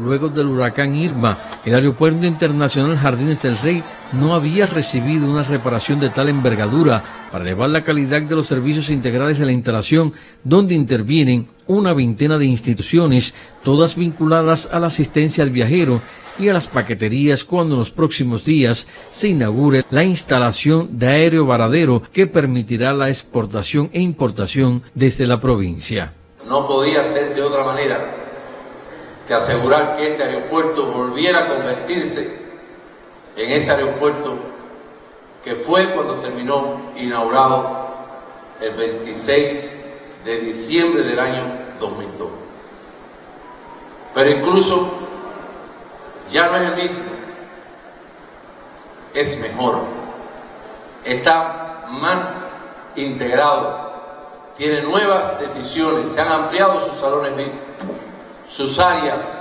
luego del huracán Irma. El Aeropuerto Internacional Jardines del Rey no había recibido una reparación de tal envergadura para elevar la calidad de los servicios integrales de la instalación, donde intervienen una veintena de instituciones, todas vinculadas a la asistencia al viajero y a las paqueterías cuando en los próximos días se inaugure la instalación de aéreo varadero que permitirá la exportación e importación desde la provincia. No podía ser de otra manera que asegurar que este aeropuerto volviera a convertirse en ese aeropuerto que fue cuando terminó inaugurado el 26 de diciembre del año 2002. Pero incluso ya no es el mismo, es mejor, está más integrado, tiene nuevas decisiones, se han ampliado sus salones sus áreas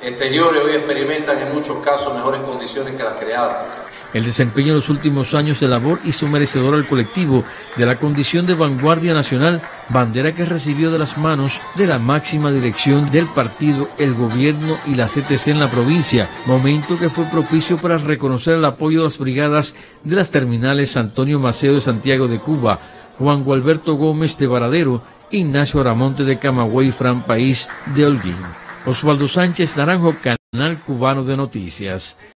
exteriores hoy experimentan en muchos casos mejores condiciones que las creadas. El desempeño en los últimos años de labor hizo merecedor al colectivo de la condición de vanguardia nacional, bandera que recibió de las manos de la máxima dirección del partido, el gobierno y la CTC en la provincia, momento que fue propicio para reconocer el apoyo de las brigadas de las terminales Antonio Maceo de Santiago de Cuba, Juan Gualberto Gómez de Varadero, Ignacio Aramonte de Camagüey, Fran País de Holguín. Osvaldo Sánchez Naranjo, Canal Cubano de Noticias.